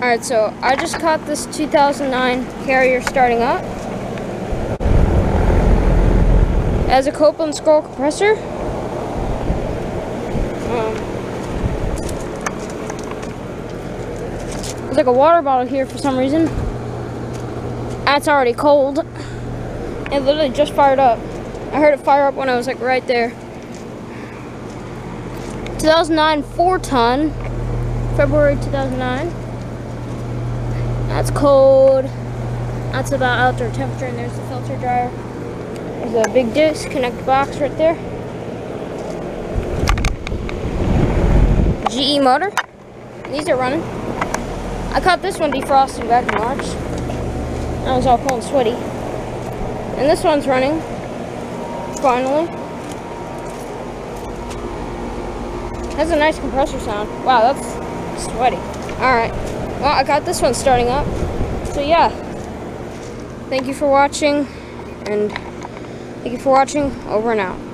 Alright, so I just caught this 2009 Carrier starting up. As a Copeland scroll compressor. Um, there's like a water bottle here for some reason. That's already cold. It literally just fired up. I heard it fire up when I was like right there. 2009 4 ton, February 2009. That's cold. That's about outdoor temperature, and there's the filter dryer. There's a big disconnect box right there. GE motor. These are running. I caught this one defrosting back in March. I was all cold and sweaty. And this one's running. Finally. Has a nice compressor sound. Wow, that's sweaty. Alright. Well, I got this one starting up. So yeah. Thank you for watching. And thank you for watching. Over and out.